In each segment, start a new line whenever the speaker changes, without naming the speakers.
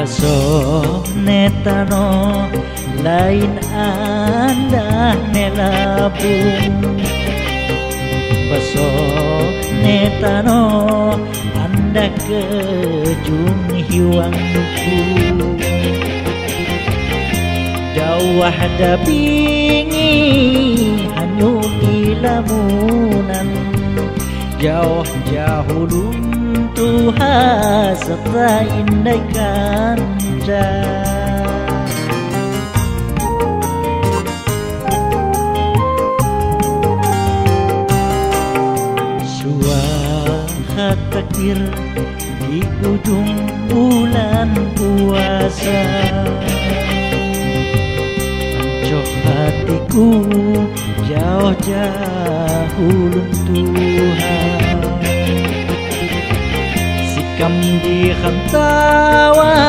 Baso netano lain anda nelabung Baso netano anda kejung hiwangku Jauh ada pingi, hanyu di lamunan Jauh jauh luntuh serta indai kanja Suara takdir di ujung bulan puasa. Ancok hatiku jauh-jauh Tuhan كمدي خمتاوان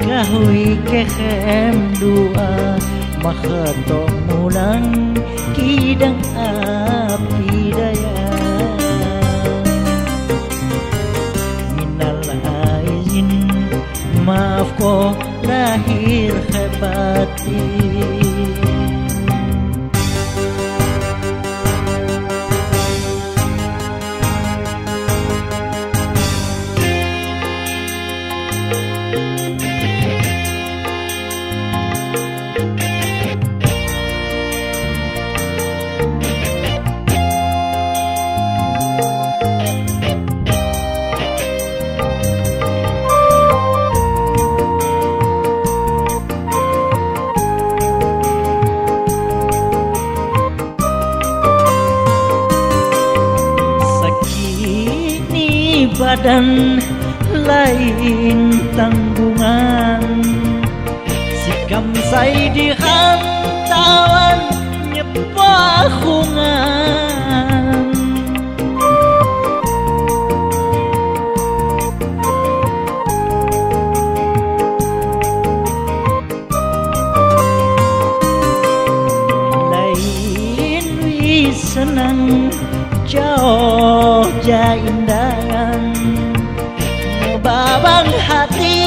كهوي كخم دوا مخطو مولان كيدن أبي ديا من العايزين ما أفكو لاهير خباتي badan lain tanggungan. Sikam say di hantawan nyepahungan Lain senang jauh jaindan Babang hati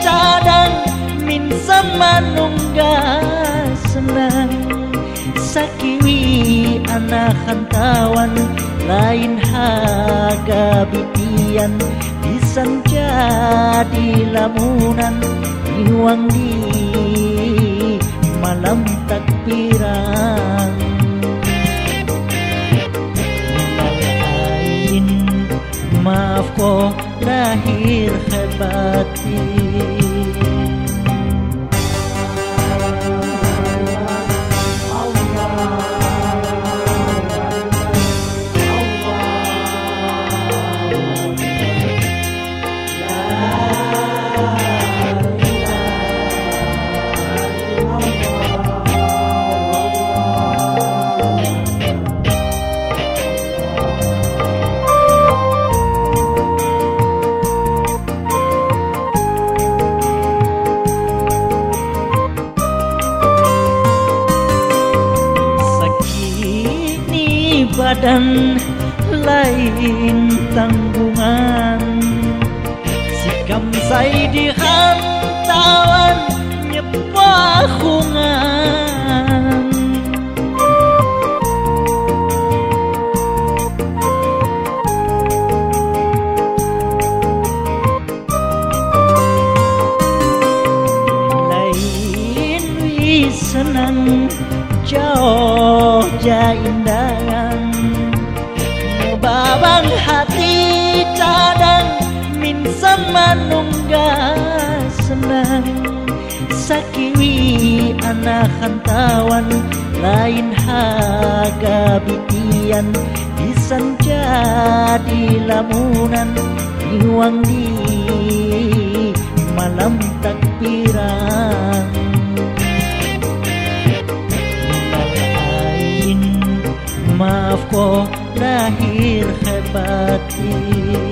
cadang min sama nungga senang. Sakiwi anak hantawan lain haga bitian. Bisan jadi lamunan iwang di malam takbiran. Maaf ko terakhir hebatku dan lain tanggungan. Sikam say dihantawan nyepahungan Lain senang jauh jaindahan hati cadang min sama nungga senang. Sakiwi anak hantawan lain haga bitian. Bisan jadi lamunan iwang di malam takbiran. Maaf ko lahir hebatku